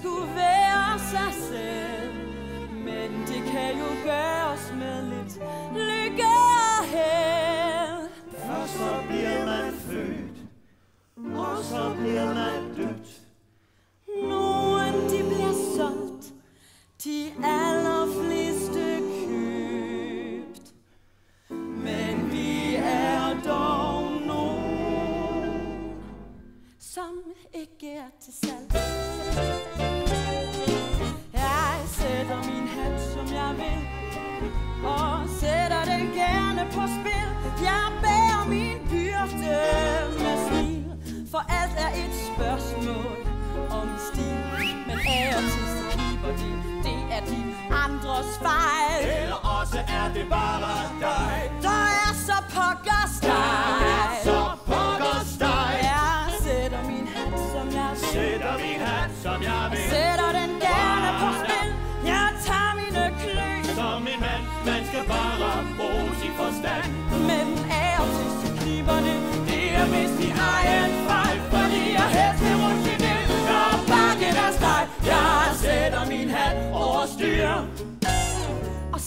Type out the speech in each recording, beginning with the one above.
skulle være sig selv. Men det kan jo gøres med lidt lykke og held. Først så bliver man født, og så bliver man dødt. Nogen de bliver solgt, de allerfleste købt. Men vi er dog nogen, som ikke er til salg. Som jeg vil, og sætter den gerne på spil. Jeg bærer min byrde med smil, for alt er et spørgsmål om stil. Men af og til så kniber det, det er de andres fejl. Eller også er det bare dig, Der er så pokker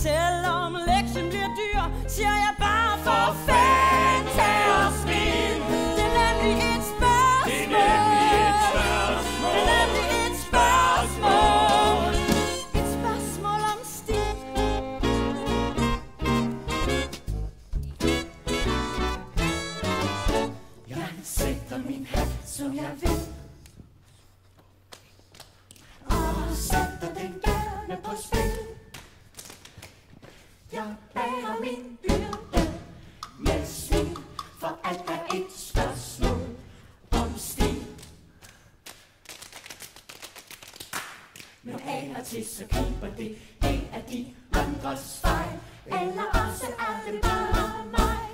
selvom lektien bliver dyr, siger jeg bare for fanden tag og smil. Det er nemlig et spørgsmål. Det er nemlig et spørgsmål. Det er nemlig et spørgsmål. Et spørgsmål om stil. Jeg sætter min hat, som jeg vil. Og sætter den gerne på spil. Jeg bærer min byrde med smil, for alt er et spørgsmål om stil. Men af og til så kniber det, det er de andres fejl. Eller også er det bare mig,